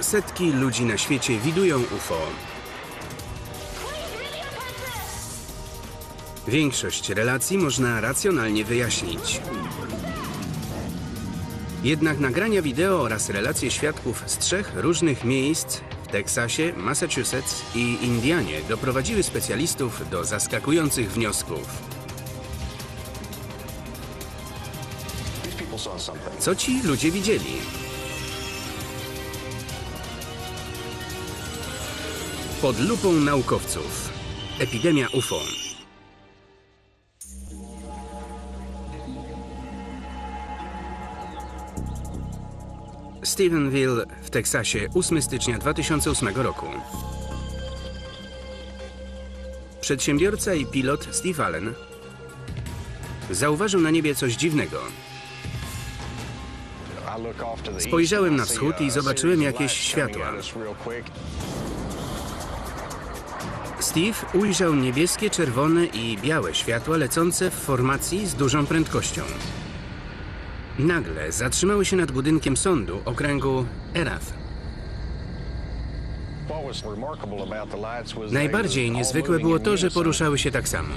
Setki ludzi na świecie widują UFO. Większość relacji można racjonalnie wyjaśnić. Jednak nagrania wideo oraz relacje świadków z trzech różnych miejsc w Teksasie, Massachusetts i Indianie doprowadziły specjalistów do zaskakujących wniosków. Co ci ludzie widzieli? Pod lupą naukowców. Epidemia UFO. Stephenville w Teksasie 8 stycznia 2008 roku. Przedsiębiorca i pilot Steve Allen zauważył na niebie coś dziwnego. Spojrzałem na wschód i zobaczyłem jakieś światła. Steve ujrzał niebieskie, czerwone i białe światła lecące w formacji z dużą prędkością. Nagle zatrzymały się nad budynkiem sądu okręgu Erath. Najbardziej niezwykłe było to, że poruszały się tak samo.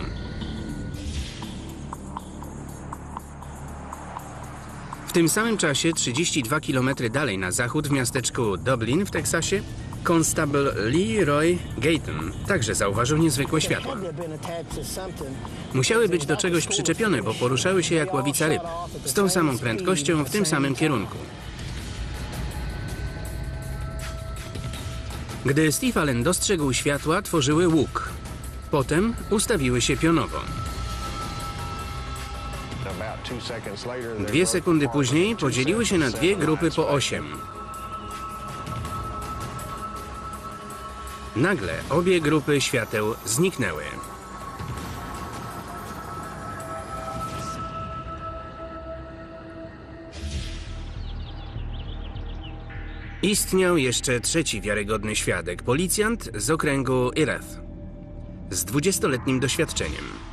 W tym samym czasie, 32 km dalej na zachód w miasteczku Dublin w Teksasie, konstable Leroy Gayton także zauważył niezwykłe światła. Musiały być do czegoś przyczepione, bo poruszały się jak ławica ryb, z tą samą prędkością w tym samym kierunku. Gdy Steve Allen dostrzegł światła, tworzyły łuk. Potem ustawiły się pionowo. Dwie sekundy później podzieliły się na dwie grupy po osiem. Nagle obie grupy świateł zniknęły. Istniał jeszcze trzeci wiarygodny świadek, policjant z okręgu Ireth, z 20-letnim doświadczeniem.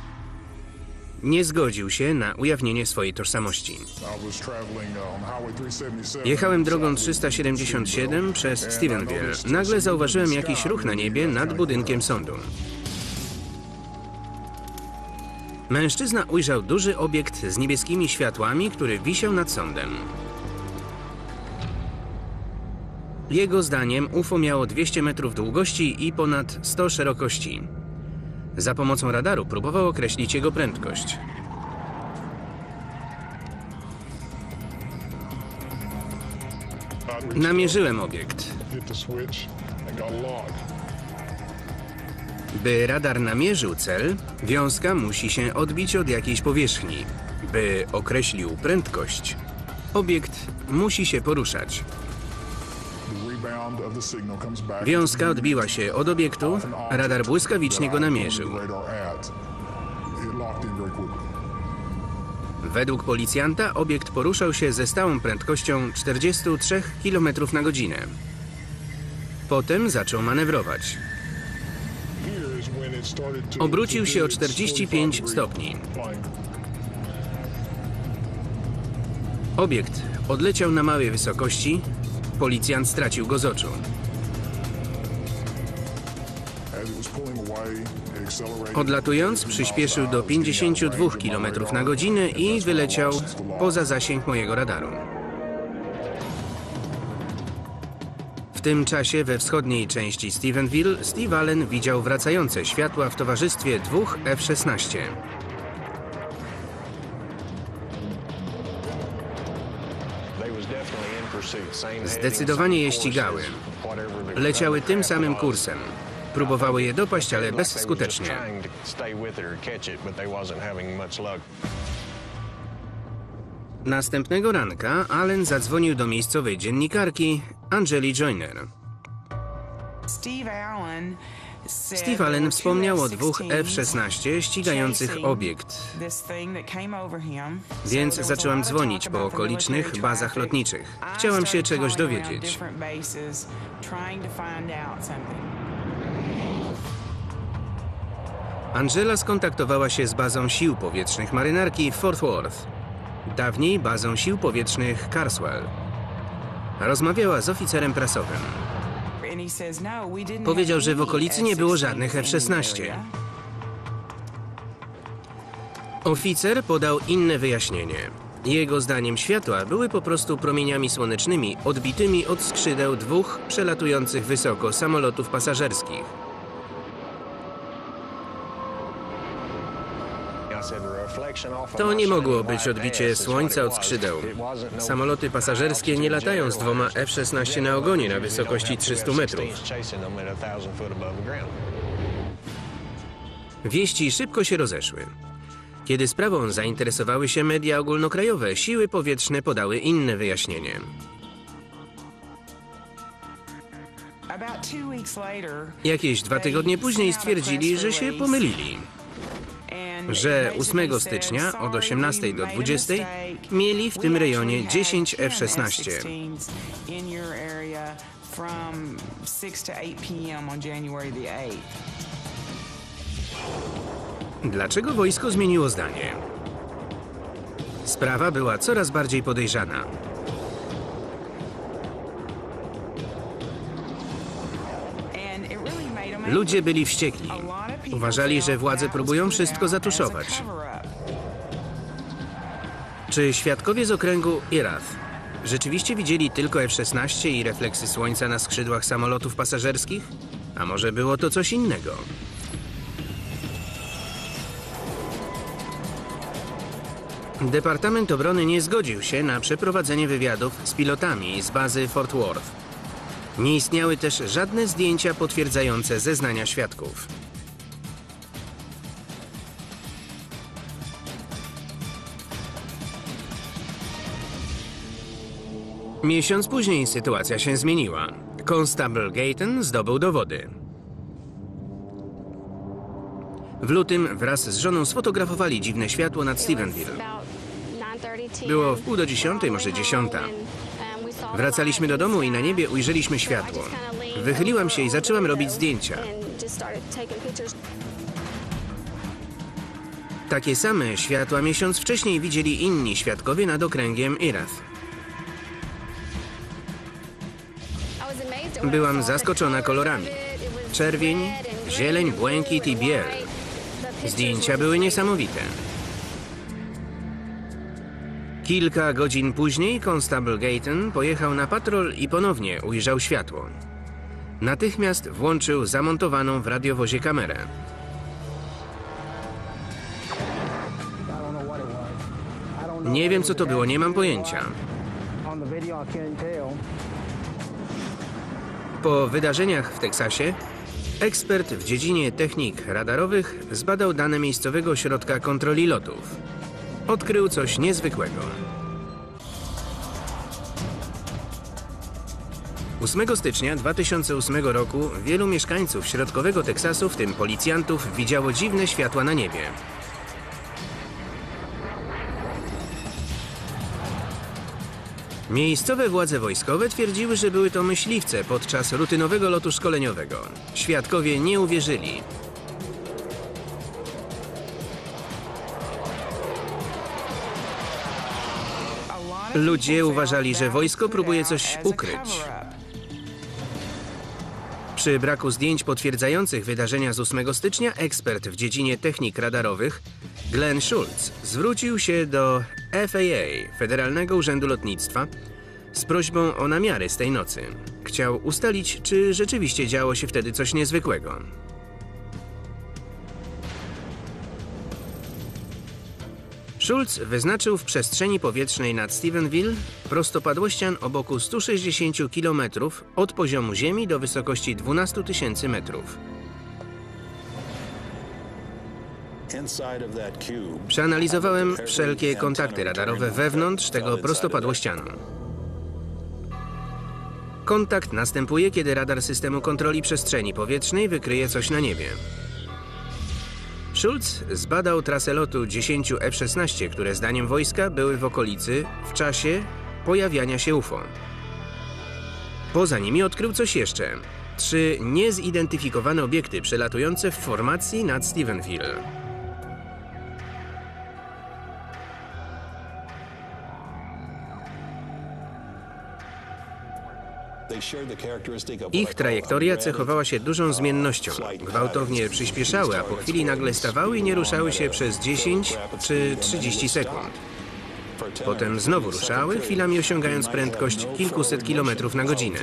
Nie zgodził się na ujawnienie swojej tożsamości. Jechałem drogą 377 przez Stephenville. Nagle zauważyłem jakiś ruch na niebie nad budynkiem sądu. Mężczyzna ujrzał duży obiekt z niebieskimi światłami, który wisiał nad sądem. Jego zdaniem UFO miało 200 metrów długości i ponad 100 szerokości. Za pomocą radaru próbował określić jego prędkość. Namierzyłem obiekt. By radar namierzył cel, wiązka musi się odbić od jakiejś powierzchni. By określił prędkość, obiekt musi się poruszać. Wiązka odbiła się od obiektu, radar błyskawicznie go namierzył. Według policjanta obiekt poruszał się ze stałą prędkością 43 km na godzinę. Potem zaczął manewrować. Obrócił się o 45 stopni. Obiekt odleciał na małej wysokości, policjant stracił go z oczu. Odlatując, przyspieszył do 52 km na godzinę i wyleciał poza zasięg mojego radaru. W tym czasie we wschodniej części Stephenville Steve Allen widział wracające światła w towarzystwie dwóch F-16. Zdecydowanie je ścigały. Leciały tym samym kursem. Próbowały je dopaść, ale bezskutecznie. Następnego ranka Allen zadzwonił do miejscowej dziennikarki Angeli Joyner. Steve Allen wspomniał o dwóch F-16 ścigających obiekt, Więc zaczęłam dzwonić po okolicznych bazach lotniczych. Chciałam się czegoś dowiedzieć. Angela skontaktowała się z bazą sił powietrznych marynarki Fort Worth, dawniej bazą sił powietrznych Carswell. rozmawiała z oficerem prasowym. Powiedział, że w okolicy nie było żadnych F-16. Oficer podał inne wyjaśnienie. Jego zdaniem światła były po prostu promieniami słonecznymi odbitymi od skrzydeł dwóch przelatujących wysoko samolotów pasażerskich. To nie mogło być odbicie słońca od skrzydeł. Samoloty pasażerskie nie latają z dwoma F-16 na ogonie na wysokości 300 metrów. Wieści szybko się rozeszły. Kiedy sprawą zainteresowały się media ogólnokrajowe, siły powietrzne podały inne wyjaśnienie. Jakieś dwa tygodnie później stwierdzili, że się pomylili. Że 8 stycznia od 18 do 20 mieli w tym rejonie 10 F-16. from 6 to 8 p.m. on January the 8th. Dlaczego wojsko zmieniło zdanie? Sprawa była coraz bardziej podejrzana. Ludzie byli wściekli. Uważali, że władze próbują wszystko zatuszować. Czy świadkowie z okręgu Irath rzeczywiście widzieli tylko F-16 i refleksy słońca na skrzydłach samolotów pasażerskich? A może było to coś innego? Departament Obrony nie zgodził się na przeprowadzenie wywiadów z pilotami z bazy Fort Worth. Nie istniały też żadne zdjęcia potwierdzające zeznania świadków. Miesiąc później sytuacja się zmieniła. Constable Gayton zdobył dowody. W lutym wraz z żoną sfotografowali dziwne światło nad Stephenville. Było w pół do dziesiątej, może dziesiąta. Wracaliśmy do domu i na niebie ujrzeliśmy światło. Wychyliłam się i zaczęłam robić zdjęcia. Takie same światła miesiąc wcześniej widzieli inni świadkowie nad okręgiem Irath. Byłam zaskoczona kolorami. Czerwień, zieleń, błękit i biel. Zdjęcia były niesamowite. Kilka godzin później Constable Gayton pojechał na patrol i ponownie ujrzał światło. Natychmiast włączył zamontowaną w radiowozie kamerę. Nie wiem co to było, nie mam pojęcia. Po wydarzeniach w Teksasie, ekspert w dziedzinie technik radarowych zbadał dane miejscowego ośrodka kontroli lotów. Odkrył coś niezwykłego. 8 stycznia 2008 roku wielu mieszkańców środkowego Teksasu, w tym policjantów, widziało dziwne światła na niebie. Miejscowe władze wojskowe twierdziły, że były to myśliwce podczas rutynowego lotu szkoleniowego. Świadkowie nie uwierzyli. Ludzie uważali, że wojsko próbuje coś ukryć. Przy braku zdjęć potwierdzających wydarzenia z 8 stycznia, ekspert w dziedzinie technik radarowych Glenn Schultz zwrócił się do FAA, Federalnego Urzędu Lotnictwa, z prośbą o namiary z tej nocy. Chciał ustalić, czy rzeczywiście działo się wtedy coś niezwykłego. Schulz wyznaczył w przestrzeni powietrznej nad Stephenville prostopadłościan o boku 160 km od poziomu ziemi do wysokości 12 tysięcy metrów. Przeanalizowałem wszelkie kontakty radarowe wewnątrz tego prostopadłościanu. Kontakt następuje, kiedy radar systemu kontroli przestrzeni powietrznej wykryje coś na niebie. Schulz zbadał trasę lotu 10 F-16, które zdaniem wojska były w okolicy w czasie pojawiania się UFO. Poza nimi odkrył coś jeszcze. Trzy niezidentyfikowane obiekty przelatujące w formacji nad Stephenville. Ich trajektoria cechowała się dużą zmiennością. Gwałtownie przyspieszały, a po chwili nagle stawały i nie ruszały się przez 10 czy 30 sekund. Potem znowu ruszały, chwilami osiągając prędkość kilkuset kilometrów na godzinę.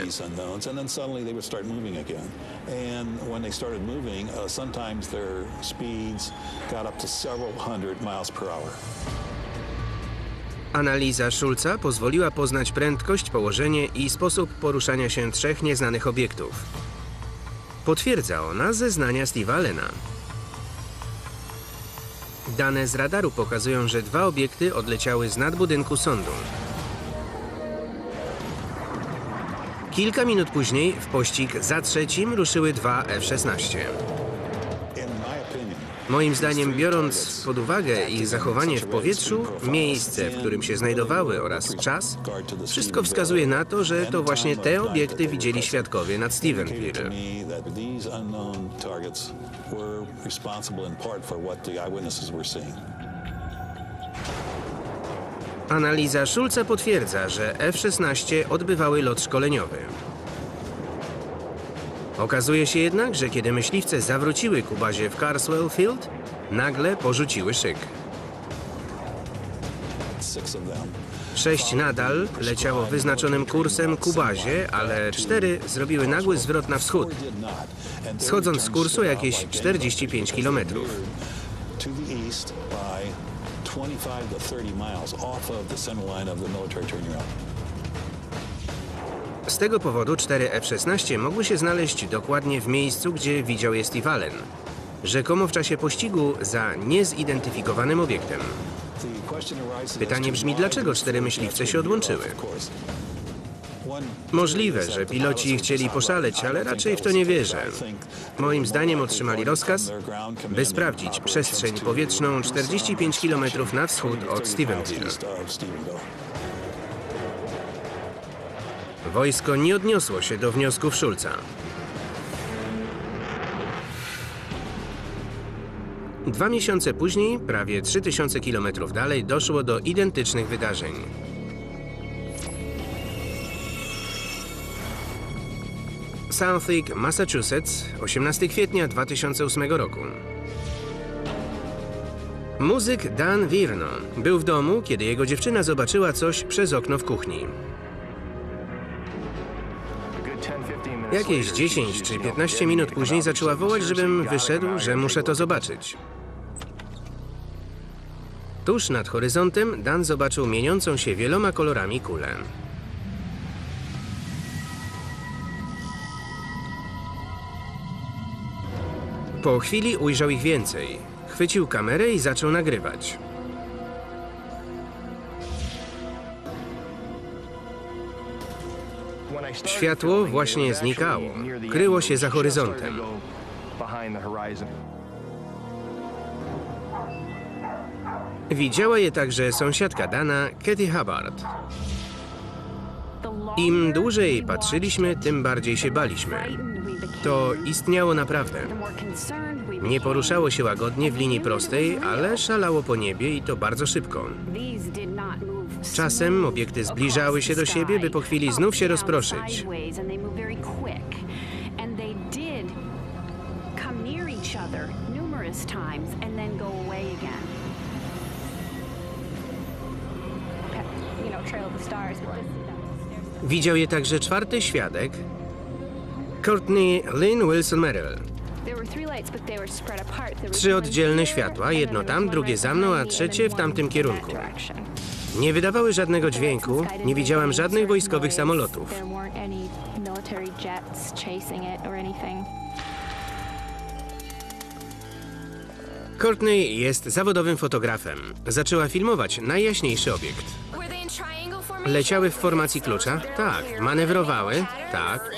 Analiza Schulza pozwoliła poznać prędkość, położenie i sposób poruszania się trzech nieznanych obiektów. Potwierdza ona zeznania Steve'a Allena. Dane z radaru pokazują, że dwa obiekty odleciały z nad budynku sądu. Kilka minut później w pościg za trzecim ruszyły dwa F-16. Moim zdaniem, biorąc pod uwagę ich zachowanie w powietrzu, miejsce, w którym się znajdowały oraz czas, wszystko wskazuje na to, że to właśnie te obiekty widzieli świadkowie nad Stephenville. Analiza Schulza potwierdza, że F-16 odbywały lot szkoleniowy. Okazuje się jednak, że kiedy myśliwce zawróciły ku bazie w Carswell Field, nagle porzuciły szyk. Sześć nadal leciało wyznaczonym kursem ku bazie, ale cztery zrobiły nagły zwrot na wschód, schodząc z kursu jakieś 45 kilometrów. to the east by 25 to 30 miles off of the center line of the military. Z tego powodu cztery F-16 mogły się znaleźć dokładnie w miejscu, gdzie widział je Steve Allen. Rzekomo w czasie pościgu za niezidentyfikowanym obiektem. Pytanie brzmi, dlaczego cztery myśliwce się odłączyły? Możliwe, że piloci chcieli poszaleć, ale raczej w to nie wierzę. Moim zdaniem otrzymali rozkaz, by sprawdzić przestrzeń powietrzną do 45 some km na wschód 20 od Stephenville. Wojsko nie odniosło się do wniosków Schulza. Dwa miesiące później, prawie 3000 km dalej, doszło do identycznych wydarzeń. Southwick, Massachusetts, 18 kwietnia 2008 roku. Muzyk Dan Virno był w domu, kiedy jego dziewczyna zobaczyła coś przez okno w kuchni. Jakieś 10 czy 15 minut później zaczęła wołać, żebym wyszedł, że muszę to zobaczyć. Tuż nad horyzontem Dan zobaczył mieniącą się wieloma kolorami kulę. Po chwili ujrzał ich więcej. Chwycił kamerę i zaczął nagrywać. Światło właśnie znikało. Kryło się za horyzontem. Widziała je także sąsiadka Dana, Katie Hubbard. Im dłużej patrzyliśmy, tym bardziej się baliśmy. To istniało naprawdę. Nie poruszało się łagodnie w linii prostej, ale szalało po niebie i to bardzo szybko. Czasem obiekty zbliżały się do siebie, by po chwili znów się rozproszyć. Widział je także czwarty świadek, Courtney Lynn Wilson Merrill. Trzy oddzielne światła, jedno tam, drugie za mną, a trzecie w tamtym kierunku. Nie wydawały żadnego dźwięku, nie widziałam żadnych wojskowych samolotów. Courtney jest zawodowym fotografem. Zaczęła filmować najjaśniejszy obiekt. Leciały w formacji klucza? Tak. Manewrowały? Tak.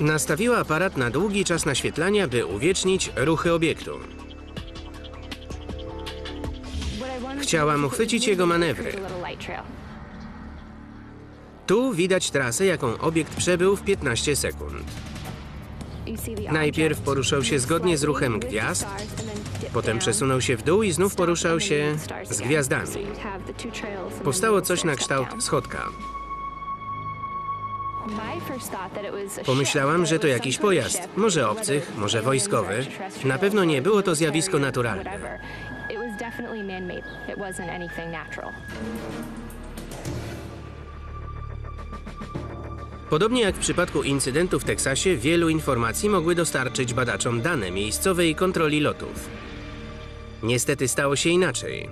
Nastawiła aparat na długi czas naświetlania, by uwiecznić ruchy obiektu. Chciałam uchwycić jego manewry. Tu widać trasę, jaką obiekt przebył w 15 sekund. Najpierw poruszał się zgodnie z ruchem gwiazd, potem przesunął się w dół i znów poruszał się z gwiazdami. Powstało coś na kształt schodka. Pomyślałam, że to jakiś pojazd, może obcych, może wojskowy. Na pewno nie było to zjawisko naturalne. Podobnie jak w przypadku incydentu w Teksasie, wielu informacji mogły dostarczyć badaczom dane miejscowej kontroli lotów. Niestety stało się inaczej.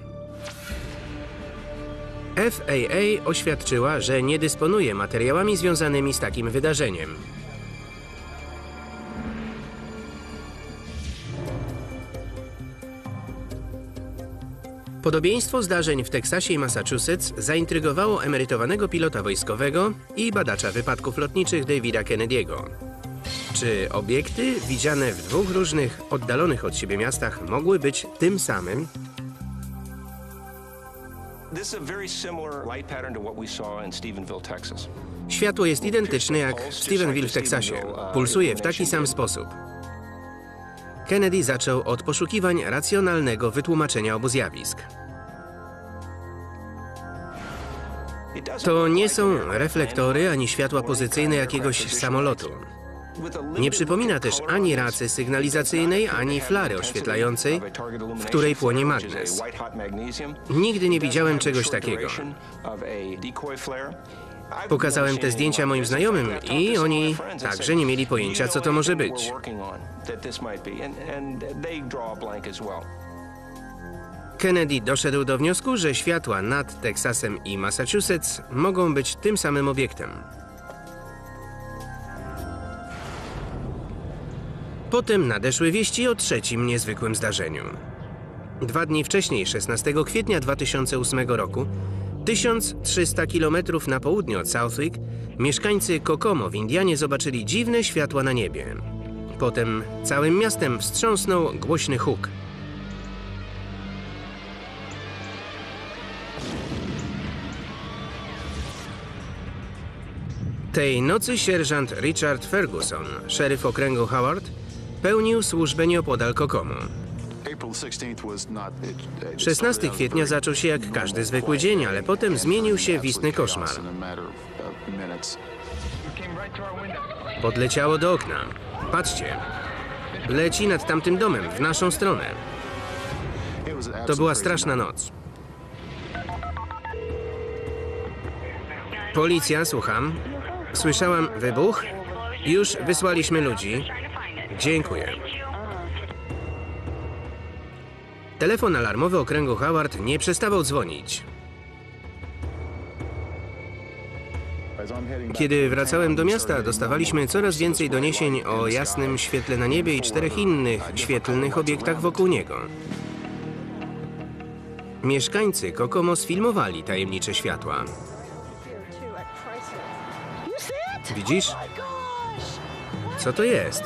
FAA oświadczyła, że nie dysponuje materiałami związanymi z takim wydarzeniem. Podobieństwo zdarzeń w Teksasie i Massachusetts zaintrygowało emerytowanego pilota wojskowego i badacza wypadków lotniczych Davida Kennedy'ego. Czy obiekty widziane w dwóch różnych, oddalonych od siebie miastach mogły być tym samym? Światło jest identyczne jak w Stephenville w Teksasie. Pulsuje w taki sam sposób. Kennedy zaczął od poszukiwań racjonalnego wytłumaczenia obu zjawisk. To nie są reflektory ani światła pozycyjne jakiegoś samolotu. Nie przypomina też ani racy sygnalizacyjnej, ani flary oświetlającej, w której płonie magnes. Nigdy nie widziałem czegoś takiego. Pokazałem te zdjęcia moim znajomym i oni także nie mieli pojęcia, co to może być. Kennedy doszedł do wniosku, że światła nad Teksasem i Massachusetts mogą być tym samym obiektem. Potem nadeszły wieści o trzecim niezwykłym zdarzeniu. Dwa dni wcześniej, 16 kwietnia 2008 roku, 1300 km na południe od Southwick, mieszkańcy Kokomo w Indianie zobaczyli dziwne światła na niebie. Potem całym miastem wstrząsnął głośny huk. Tej nocy sierżant Richard Ferguson, szeryf okręgu Howard, pełnił służbę nieopodal Kokomo. 16 kwietnia zaczął się jak każdy zwykły dzień, ale potem zmienił się w istny koszmar. Podleciało do okna. Patrzcie. Leci nad tamtym domem, w naszą stronę. To była straszna noc. Policja, słucham. Słyszałam wybuch. Już wysłaliśmy ludzi. Dziękuję. Telefon alarmowy okręgu Howard nie przestawał dzwonić. Kiedy wracałem do miasta, dostawaliśmy coraz więcej doniesień o jasnym świetle na niebie i czterech innych świetlnych obiektach wokół niego. Mieszkańcy Kokomo sfilmowali tajemnicze światła. Widzisz? Co to jest?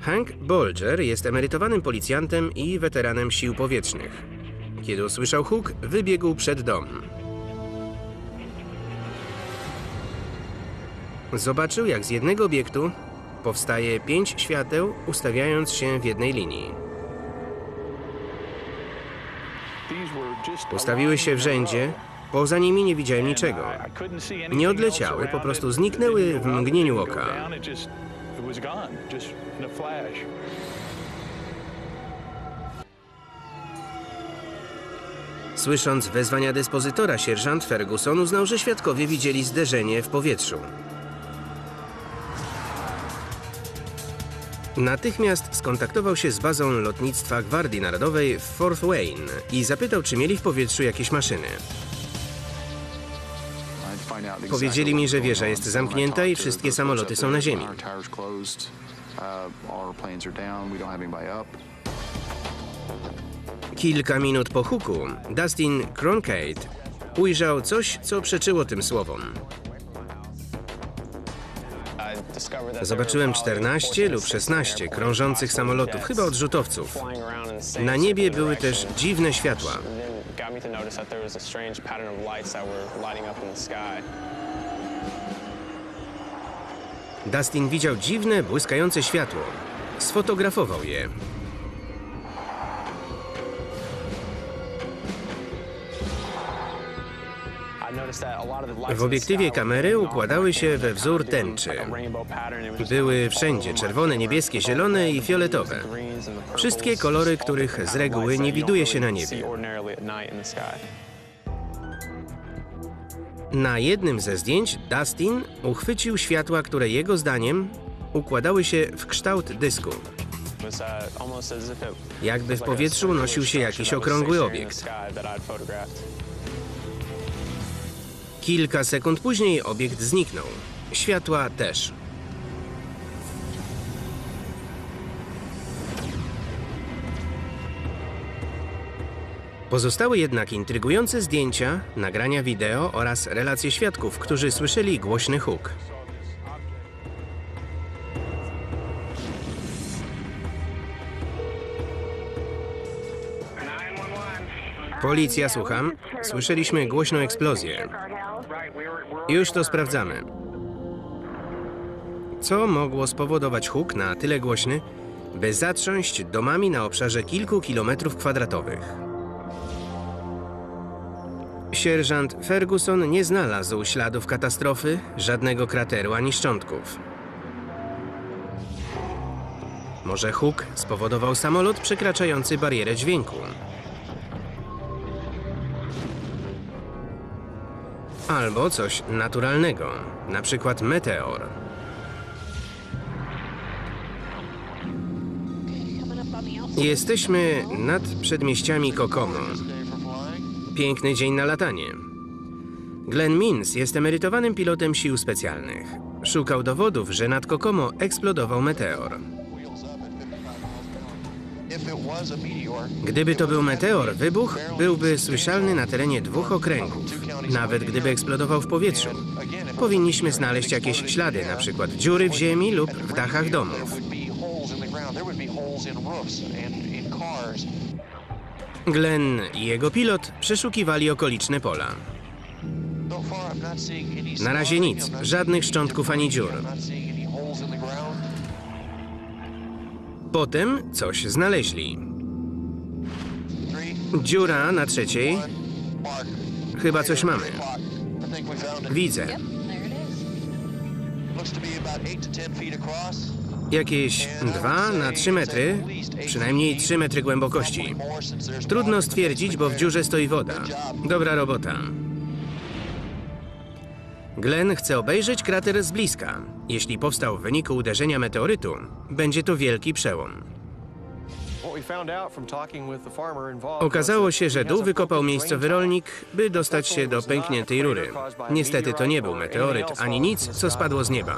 Hank Bolger jest emerytowanym policjantem i weteranem sił powietrznych. Kiedy usłyszał huk, wybiegł przed dom. Zobaczył, jak z jednego obiektu powstaje pięć świateł, ustawiając się w jednej linii. Ustawiły się w rzędzie, poza nimi nie widziałem niczego. Nie odleciały, po prostu zniknęły w mgnieniu oka. Słysząc wezwania dyspozytora, sierżant Ferguson uznał, że świadkowie widzieli zderzenie w powietrzu. Natychmiast skontaktował się z bazą lotnictwa Gwardii Narodowej w Fort Wayne i zapytał, czy mieli w powietrzu jakieś maszyny. Powiedzieli mi, że wieża jest zamknięta i wszystkie samoloty są na ziemi. Kilka minut po huku Dustin Cronkite ujrzał coś, co przeczyło tym słowom. Zobaczyłem 14 lub 16 krążących samolotów, chyba odrzutowców. Na niebie były też dziwne światła. Dustin widział dziwne, błyskające światło. Sfotografował je. W obiektywie kamery układały się we wzór tęczy. Były wszędzie czerwone, niebieskie, zielone i fioletowe. Wszystkie kolory, których z reguły nie widuje się na niebie. Na jednym ze zdjęć Dustin uchwycił światła, które jego zdaniem układały się w kształt dysku. Jakby w powietrzu nosił się jakiś okrągły obiekt. Kilka sekund później obiekt zniknął. Światła też. Pozostały jednak intrygujące zdjęcia, nagrania wideo oraz relacje świadków, którzy słyszeli głośny huk. Policja, słucham. Słyszeliśmy głośną eksplozję. Już to sprawdzamy. Co mogło spowodować huk na tyle głośny, by zatrząść domami na obszarze kilku kilometrów kwadratowych? Sierżant Ferguson nie znalazł śladów katastrofy, żadnego krateru ani szczątków. Może huk spowodował samolot przekraczający barierę dźwięku. Albo coś naturalnego, na przykład meteor. Jesteśmy nad przedmieściami Kokomo. Piękny dzień na latanie. Glenn Mins jest emerytowanym pilotem sił specjalnych. Szukał dowodów, że nad Kokomo eksplodował meteor. Gdyby to był meteor, wybuch byłby słyszalny na terenie dwóch okręgów, nawet gdyby eksplodował w powietrzu. Powinniśmy znaleźć jakieś ślady, na przykład dziury w ziemi lub w dachach domów. Glenn i jego pilot przeszukiwali okoliczne pola. Na razie nic, żadnych szczątków ani dziur. Potem coś znaleźli. Dziura na trzeciej. Chyba coś mamy. Widzę. Jakieś 2 na 3 metry, przynajmniej 3 metry głębokości. Trudno stwierdzić, bo w dziurze stoi woda. Dobra robota. Glenn chce obejrzeć krater z bliska. Jeśli powstał w wyniku uderzenia meteorytu, będzie to wielki przełom. Okazało się, że dół wykopał miejscowy rolnik, by dostać się do pękniętej rury. Niestety to nie był meteoryt, ani nic, co spadło z nieba.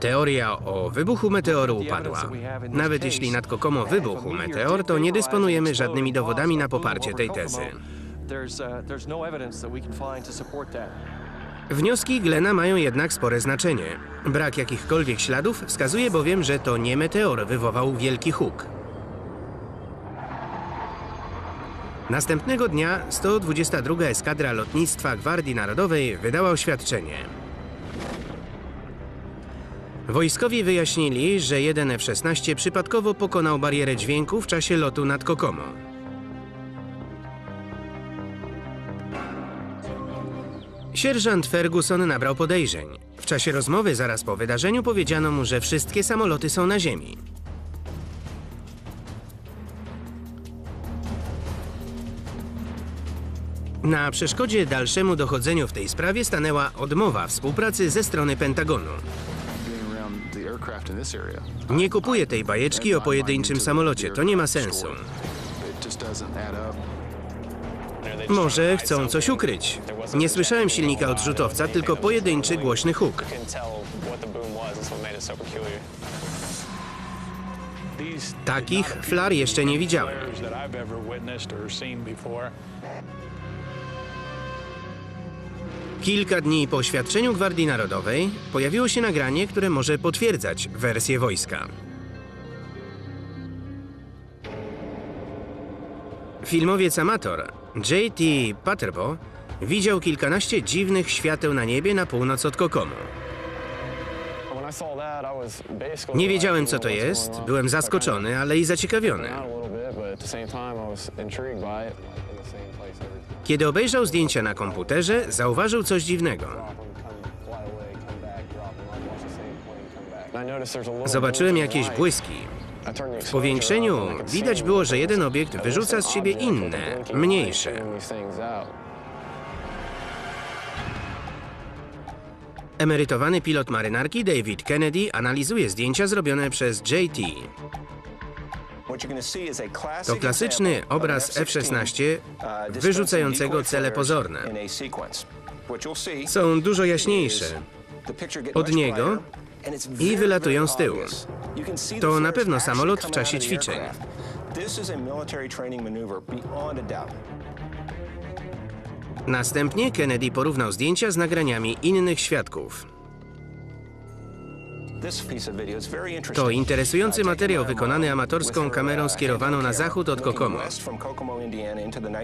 Teoria o wybuchu meteoru upadła. Nawet jeśli nad Kokomo wybuchł meteor, to nie dysponujemy żadnymi dowodami na poparcie tej tezy. Wnioski Glena mają jednak spore znaczenie. Brak jakichkolwiek śladów wskazuje bowiem, że to nie meteor wywołał wielki huk. Następnego dnia 122 Eskadra Lotnictwa Gwardii Narodowej wydała oświadczenie. Wojskowi wyjaśnili, że jeden F-16 przypadkowo pokonał barierę dźwięku w czasie lotu nad Kokomo. Sierżant Ferguson nabrał podejrzeń. W czasie rozmowy zaraz po wydarzeniu powiedziano mu, że wszystkie samoloty są na ziemi. Na przeszkodzie dalszemu dochodzeniu w tej sprawie stanęła odmowa współpracy ze strony Pentagonu. Nie kupuję tej bajeczki o pojedynczym samolocie, to nie ma sensu. Może chcą coś ukryć. Nie słyszałem silnika odrzutowca, tylko pojedynczy głośny huk. Takich flar jeszcze nie widziałem. Kilka dni po oświadczeniu Gwardii Narodowej pojawiło się nagranie, które może potwierdzać wersję wojska. Filmowiec amator J.T. Patterbo widział kilkanaście dziwnych świateł na niebie na północ od Kokomo. Nie wiedziałem, co to jest. Byłem zaskoczony, ale i zaciekawiony. Kiedy obejrzał zdjęcia na komputerze, zauważył coś dziwnego. Zobaczyłem jakieś błyski. W powiększeniu widać było, że jeden obiekt wyrzuca z siebie inne, mniejsze. Emerytowany pilot marynarki David Kennedy analizuje zdjęcia zrobione przez JT. To klasyczny obraz F-16 wyrzucającego cele pozorne. Są dużo jaśniejsze Od niego i wylatują z tyłu. To na pewno samolot w czasie ćwiczeń. Następnie Kennedy porównał zdjęcia z nagraniami innych świadków. To interesujący materiał wykonany amatorską kamerą skierowaną na zachód od Kokomo.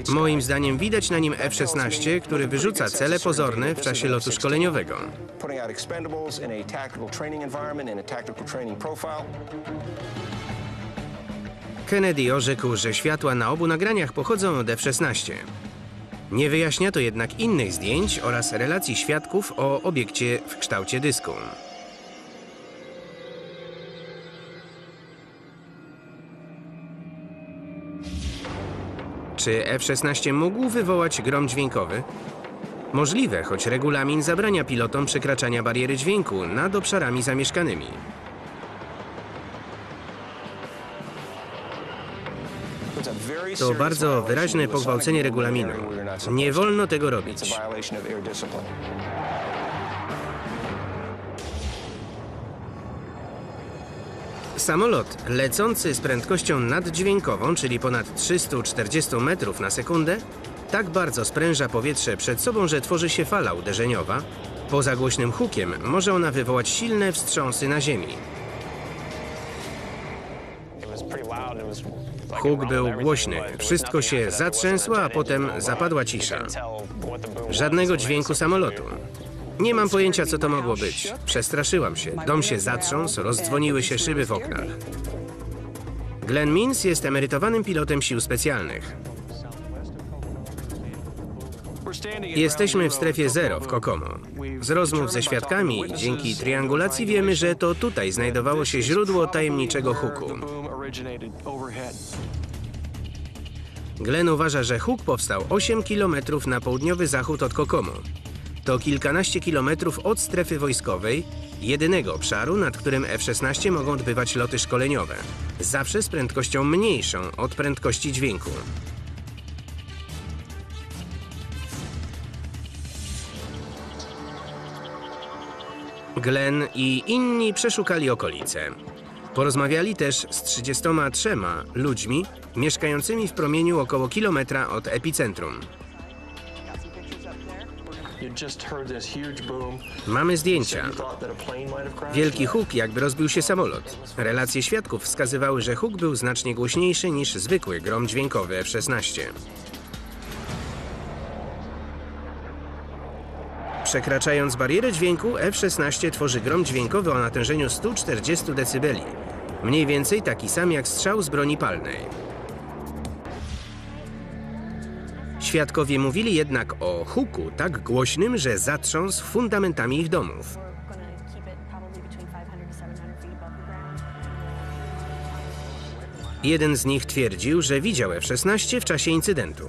Moim zdaniem widać na nim F-16, który wyrzuca cele pozorne w czasie lotu szkoleniowego. Kennedy orzekł, że światła na obu nagraniach pochodzą od F-16. Nie wyjaśnia to jednak innych zdjęć oraz relacji świadków o obiekcie w kształcie dysku. Czy F-16 mógł wywołać grom dźwiękowy? Możliwe, choć regulamin zabrania pilotom przekraczania bariery dźwięku nad obszarami zamieszkanymi. To bardzo wyraźne pogwałcenie regulaminu. Nie wolno tego robić. Samolot lecący z prędkością naddźwiękową, czyli ponad 340 metrów na sekundę, tak bardzo spręża powietrze przed sobą, że tworzy się fala uderzeniowa. Poza głośnym hukiem może ona wywołać silne wstrząsy na ziemi. Huk był głośny, wszystko się zatrzęsło, a potem zapadła cisza. Żadnego dźwięku samolotu. Nie mam pojęcia, co to mogło być. Przestraszyłam się. Dom się zatrząsł, rozdzwoniły się szyby w oknach. Glenn Mins jest emerytowanym pilotem sił specjalnych. Jesteśmy w strefie zero w Kokomo. Z rozmów ze świadkami dzięki triangulacji wiemy, że to tutaj znajdowało się źródło tajemniczego huku. Glenn uważa, że huk powstał 8 km na południowy zachód od Kokomo. To kilkanaście kilometrów od strefy wojskowej, jedynego obszaru, nad którym F-16 mogą odbywać loty szkoleniowe. Zawsze z prędkością mniejszą od prędkości dźwięku. Glenn i inni przeszukali okolice. Porozmawiali też z 33 ludźmi mieszkającymi w promieniu około kilometra od epicentrum. Mamy zdjęcia. Wielki huk, jakby rozbił się samolot. Relacje świadków wskazywały, że huk był znacznie głośniejszy niż zwykły grom dźwiękowy F-16. Przekraczając barierę dźwięku, F-16 tworzy grom dźwiękowy o natężeniu 140 dB. Mniej więcej taki sam jak strzał z broni palnej. Świadkowie mówili jednak o huku tak głośnym, że zatrząsł fundamentami ich domów. Jeden z nich twierdził, że widział F-16 w czasie incydentu.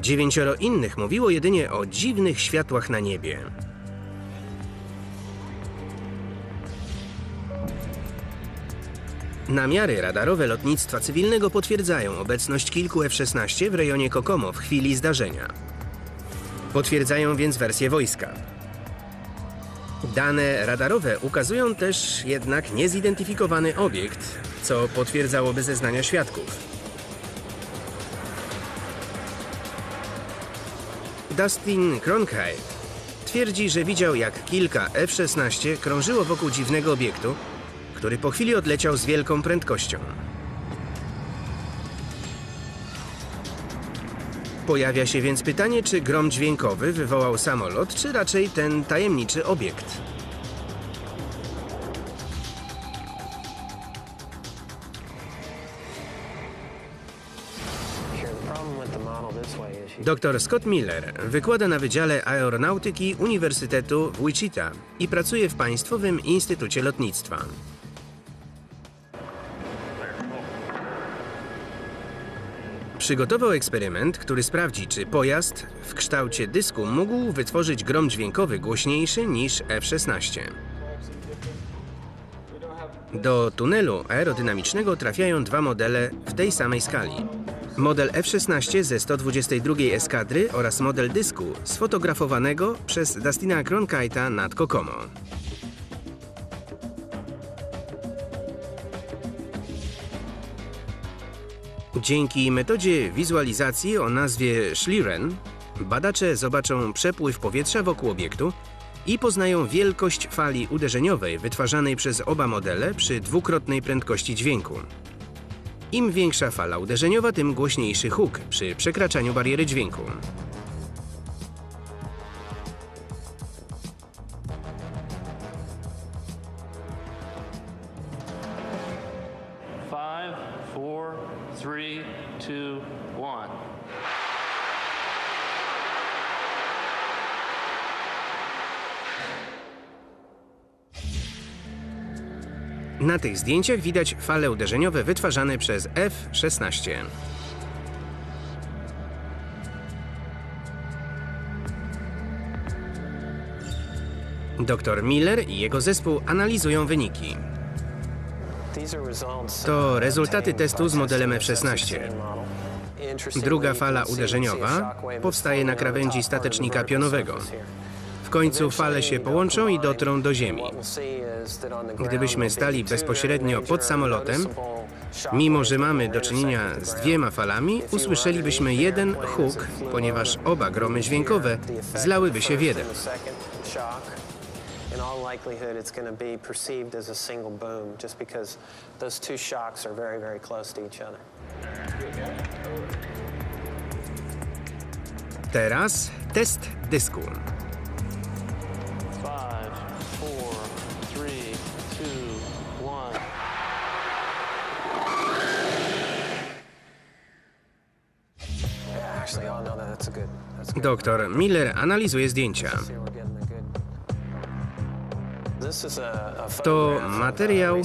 Dziewięcioro innych mówiło jedynie o dziwnych światłach na niebie. Namiary radarowe lotnictwa cywilnego potwierdzają obecność kilku F-16 w rejonie Kokomo w chwili zdarzenia. Potwierdzają więc wersję wojska. Dane radarowe ukazują też jednak niezidentyfikowany obiekt, co potwierdzałoby zeznania świadków. Dustin Cronkite twierdzi, że widział jak kilka F-16 krążyło wokół dziwnego obiektu, który po chwili odleciał z wielką prędkością. Pojawia się więc pytanie, czy grom dźwiękowy wywołał samolot, czy raczej ten tajemniczy obiekt. Dr Scott Miller wykłada na Wydziale Aeronautyki Uniwersytetu w Wichita i pracuje w Państwowym Instytucie Lotnictwa. Przygotował eksperyment, który sprawdzi, czy pojazd w kształcie dysku mógł wytworzyć grom dźwiękowy głośniejszy niż F-16. Do tunelu aerodynamicznego trafiają dwa modele w tej samej skali. Model F-16 ze 122 eskadry oraz model dysku sfotografowanego przez Dustina Cronkite'a nad Kokomo. Dzięki metodzie wizualizacji o nazwie Schlieren badacze zobaczą przepływ powietrza wokół obiektu i poznają wielkość fali uderzeniowej wytwarzanej przez oba modele przy dwukrotnej prędkości dźwięku. Im większa fala uderzeniowa, tym głośniejszy huk przy przekraczaniu bariery dźwięku. Na tych zdjęciach widać fale uderzeniowe wytwarzane przez F-16. Dr Miller i jego zespół analizują wyniki. To rezultaty testu z modelem F-16. Druga fala uderzeniowa powstaje na krawędzi statecznika pionowego. W końcu fale się połączą i dotrą do Ziemi. Gdybyśmy stali bezpośrednio pod samolotem, mimo że mamy do czynienia z dwiema falami, usłyszelibyśmy jeden huk, ponieważ oba gromy dźwiękowe zlałyby się w jeden. Teraz test dysku. This is a, a To materiał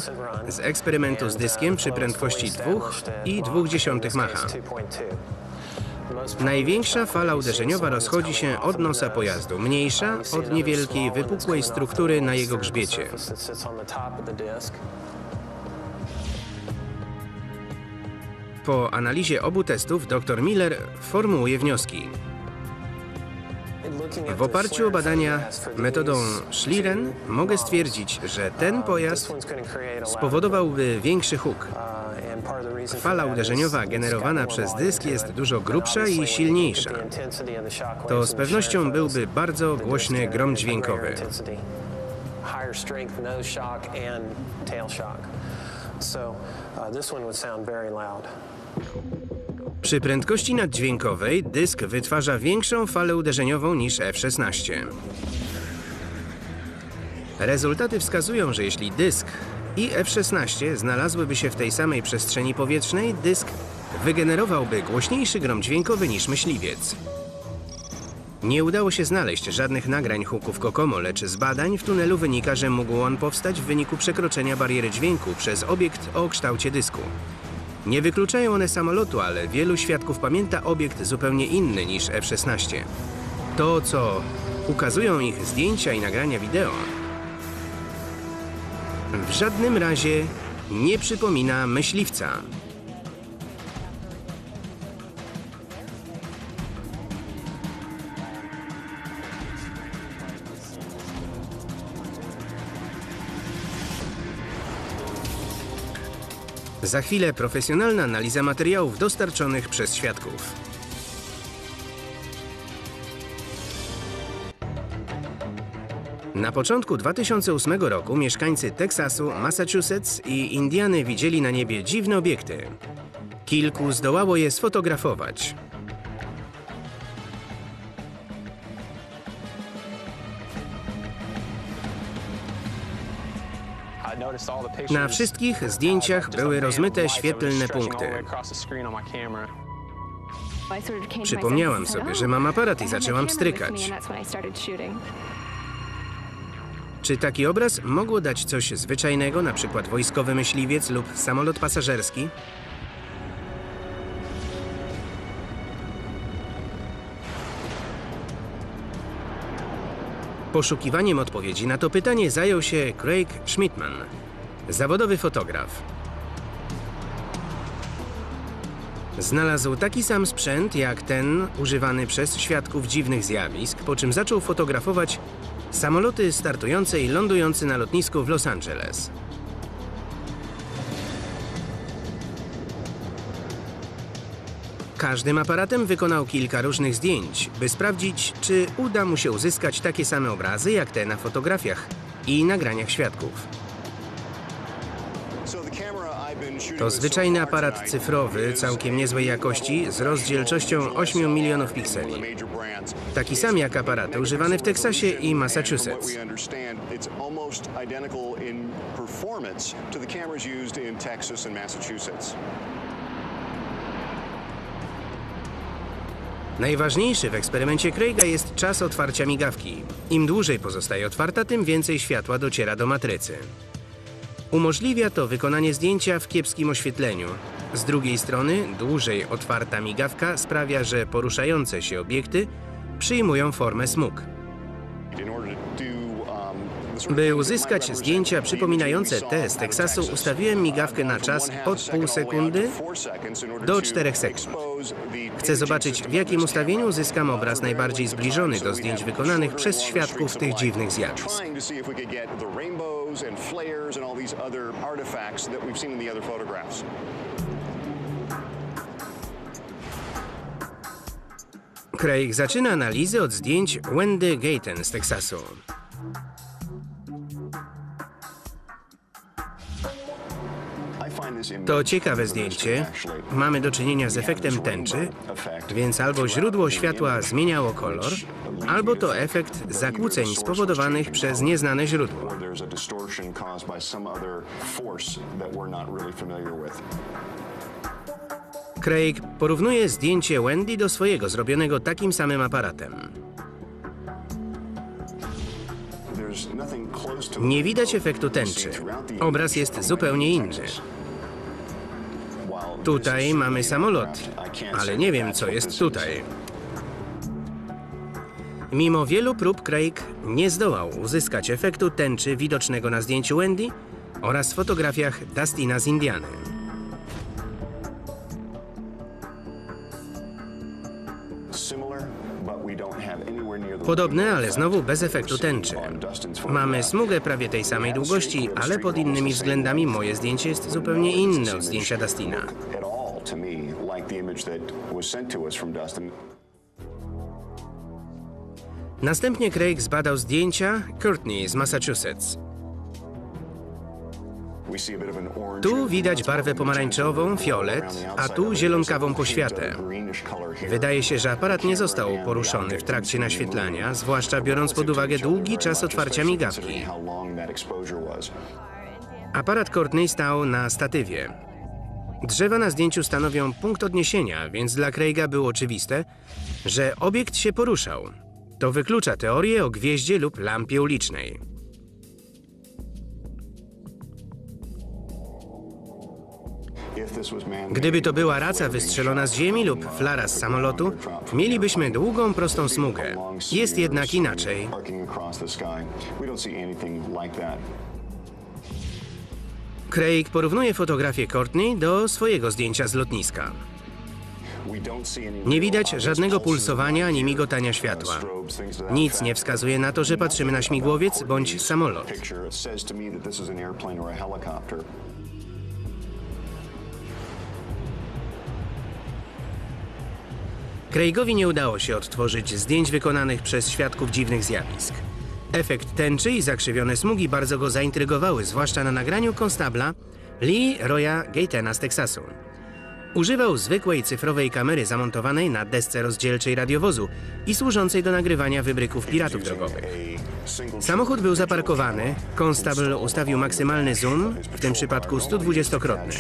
z eksperymentu z dyskiem przy prędkości flow is 2,2 established at Macha. Mach 2.2. The most Największa fala uderzeniowa rozchodzi się od nosa pojazdu, mniejsza od niewielkiej, wypukłej struktury na jego grzbiecie. Po analizie obu testów dr Miller formułuje wnioski. W oparciu o badania metodą Schlieren mogę stwierdzić, że ten pojazd spowodowałby większy huk. Fala uderzeniowa generowana przez dysk jest dużo grubsza i silniejsza. To z pewnością byłby bardzo głośny grom dźwiękowy. So uh. Przy prędkości naddźwiękowej dysk wytwarza większą falę uderzeniową niż F-16. Rezultaty wskazują, że jeśli dysk i F-16 znalazłyby się w tej samej przestrzeni powietrznej, dysk wygenerowałby głośniejszy grom dźwiękowy niż myśliwiec. Nie udało się znaleźć żadnych nagrań huków Kokomo, lecz z badań w tunelu wynika, że mógł on powstać w wyniku przekroczenia bariery dźwięku przez obiekt o kształcie dysku. Nie wykluczają one samolotu, ale wielu świadków pamięta obiekt zupełnie inny niż F-16. To, co ukazują ich zdjęcia i nagrania wideo, w żadnym razie nie przypomina myśliwca. Za chwilę profesjonalna analiza materiałów dostarczonych przez świadków. Na początku 2008 roku mieszkańcy Teksasu, Massachusetts i Indiany widzieli na niebie dziwne obiekty. Kilku zdołało je sfotografować. Na wszystkich zdjęciach były rozmyte świetlne punkty. Przypomniałam sobie, że mam aparat i zaczęłam strykać. Czy taki obraz mogło dać coś zwyczajnego, na przykład wojskowy myśliwiec lub samolot pasażerski? Poszukiwaniem odpowiedzi na to pytanie zajął się Craig Schmidtman, zawodowy fotograf. Znalazł taki sam sprzęt jak ten używany przez świadków dziwnych zjawisk, po czym zaczął fotografować samoloty startujące i lądujące na lotnisku w Los Angeles. Każdym aparatem wykonał kilka różnych zdjęć, by sprawdzić, czy uda mu się uzyskać takie same obrazy jak te na fotografiach i nagraniach świadków. To zwyczajny aparat cyfrowy, całkiem niezłej jakości, z rozdzielczością 8 milionów pikseli. Taki sam jak aparaty używane w Teksasie i Massachusetts. Najważniejszy w eksperymencie Craiga jest czas otwarcia migawki. Im dłużej pozostaje otwarta, tym więcej światła dociera do matrycy. Umożliwia to wykonanie zdjęcia w kiepskim oświetleniu. Z drugiej strony, dłużej otwarta migawka sprawia, że poruszające się obiekty przyjmują formę smug. By uzyskać zdjęcia przypominające te z Teksasu, ustawiłem migawkę na czas od pół sekundy do 4 sekund. Chcę zobaczyć, w jakim ustawieniu uzyskam obraz najbardziej zbliżony do zdjęć wykonanych przez świadków tych dziwnych zjawisk. Craig zaczyna analizę od zdjęć Wendy Gaten z Teksasu. To ciekawe zdjęcie. Mamy do czynienia z efektem tęczy, więc albo źródło światła zmieniało kolor, albo to efekt zakłóceń spowodowanych przez nieznane źródło. Craig porównuje zdjęcie Wendy do swojego zrobionego takim samym aparatem. Nie widać efektu tęczy. Obraz jest zupełnie inny. Tutaj mamy samolot, ale nie wiem, co jest tutaj. Mimo wielu prób Craig nie zdołał uzyskać efektu tęczy widocznego na zdjęciu Wendy oraz fotografiach Dustina z Indiany. Podobne, ale znowu bez efektu tęczy. Mamy smugę prawie tej samej długości, ale pod innymi względami moje zdjęcie jest zupełnie inne od zdjęcia Dustina. Następnie Craig zbadał zdjęcia Courtney z Massachusetts. Tu widać barwę pomarańczową, fiolet, a tu zielonkawą poświatę. Wydaje się, że aparat nie został poruszony w trakcie naświetlania, zwłaszcza biorąc pod uwagę długi czas otwarcia migawki. Aparat Courtney stał na statywie. Drzewa na zdjęciu stanowią punkt odniesienia, więc dla Craiga było oczywiste, że obiekt się poruszał. To wyklucza teorię o gwieździe lub lampie ulicznej. Gdyby to była raca wystrzelona z ziemi lub flara z samolotu, mielibyśmy długą, prostą smugę. Jest jednak inaczej. Craig porównuje fotografię Courtney do swojego zdjęcia z lotniska. Nie widać żadnego pulsowania ani migotania światła. Nic nie wskazuje na to, że patrzymy na śmigłowiec bądź samolot. Craigowi nie udało się odtworzyć zdjęć wykonanych przez świadków dziwnych zjawisk. Efekt tęczy i zakrzywione smugi bardzo go zaintrygowały, zwłaszcza na nagraniu konstabla Lee Roya Gatena z Teksasu. Używał zwykłej cyfrowej kamery zamontowanej na desce rozdzielczej radiowozu i służącej do nagrywania wybryków piratów drogowych. Samochód był zaparkowany, konstabl ustawił maksymalny zoom, w tym przypadku 120-krotny.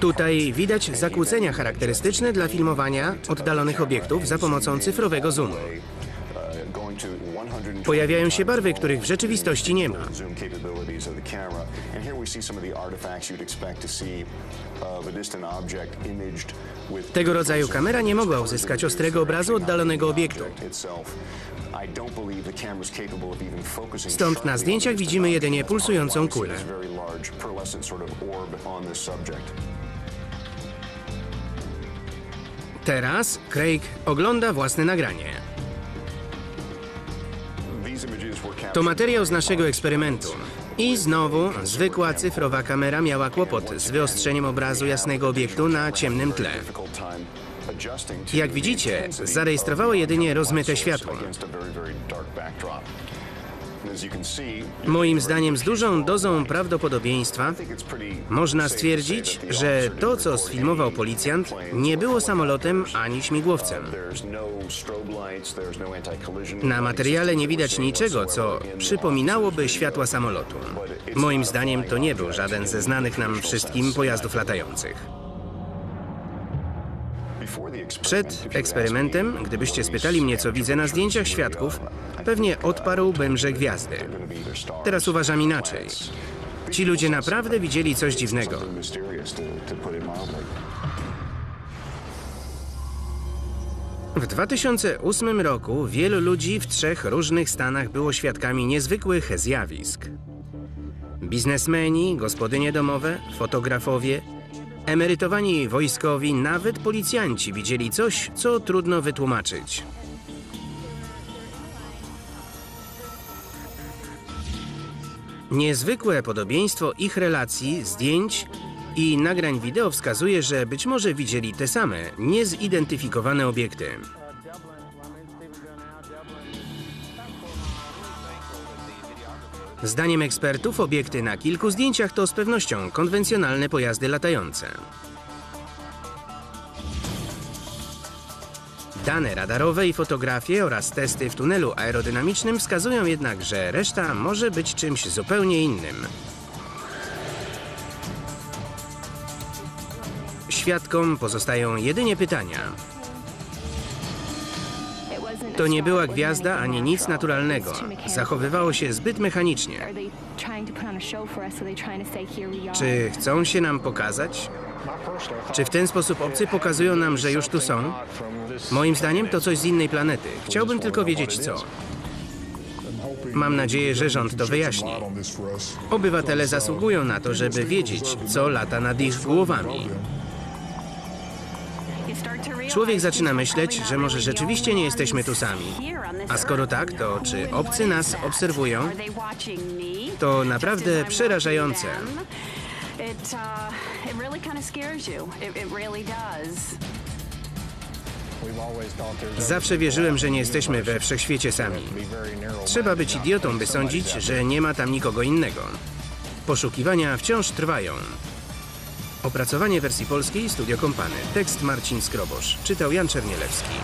Tutaj widać zakłócenia charakterystyczne dla filmowania oddalonych obiektów za pomocą cyfrowego zoomu. Pojawiają się barwy, których w rzeczywistości nie ma. Tego rodzaju kamera nie mogła uzyskać ostrego obrazu oddalonego obiektu. Stąd na zdjęciach widzimy jedynie pulsującą kulę. Teraz Craig ogląda własne nagranie. To materiał z naszego eksperymentu. I znowu zwykła cyfrowa kamera miała kłopot z wyostrzeniem obrazu jasnego obiektu na ciemnym tle. Jak widzicie, zarejestrowało jedynie rozmyte światło. Moim zdaniem z dużą dozą prawdopodobieństwa można stwierdzić, że to, co sfilmował policjant, nie było samolotem ani śmigłowcem. Na materiale nie widać niczego, co przypominałoby światła samolotu. Moim zdaniem to nie był żaden ze znanych nam wszystkim pojazdów latających. Przed eksperymentem, gdybyście spytali mnie, co widzę na zdjęciach świadków, pewnie odparłbym, że gwiazdy. Teraz uważam inaczej. Ci ludzie naprawdę widzieli coś dziwnego. W 2008 roku wielu ludzi w trzech różnych stanach było świadkami niezwykłych zjawisk. Biznesmeni, gospodynie domowe, fotografowie, emerytowani wojskowi, nawet policjanci widzieli coś, co trudno wytłumaczyć. Niezwykłe podobieństwo ich relacji, zdjęć i nagrań wideo wskazuje, że być może widzieli te same, niezidentyfikowane obiekty. Zdaniem ekspertów obiekty na kilku zdjęciach to z pewnością konwencjonalne pojazdy latające. Dane radarowe i fotografie oraz testy w tunelu aerodynamicznym wskazują jednak, że reszta może być czymś zupełnie innym. Świadkom pozostają jedynie pytania. To nie była gwiazda ani nic naturalnego. Zachowywało się zbyt mechanicznie. Czy chcą się nam pokazać? Czy w ten sposób obcy pokazują nam, że już tu są? Moim zdaniem to coś z innej planety. Chciałbym tylko wiedzieć co. Mam nadzieję, że rząd to wyjaśni. Obywatele zasługują na to, żeby wiedzieć, co lata nad ich głowami. Człowiek zaczyna myśleć, że może rzeczywiście nie jesteśmy tu sami. A skoro tak, to czy obcy nas obserwują? To naprawdę przerażające. Uh. Zawsze wierzyłem, że nie jesteśmy we wszechświecie sami. Trzeba być idiotą, by sądzić, że nie ma tam nikogo innego. Poszukiwania wciąż trwają. Opracowanie wersji polskiej Studio Kompany. Tekst Marcin Skrobosz. Czytał Jan Czernielewski.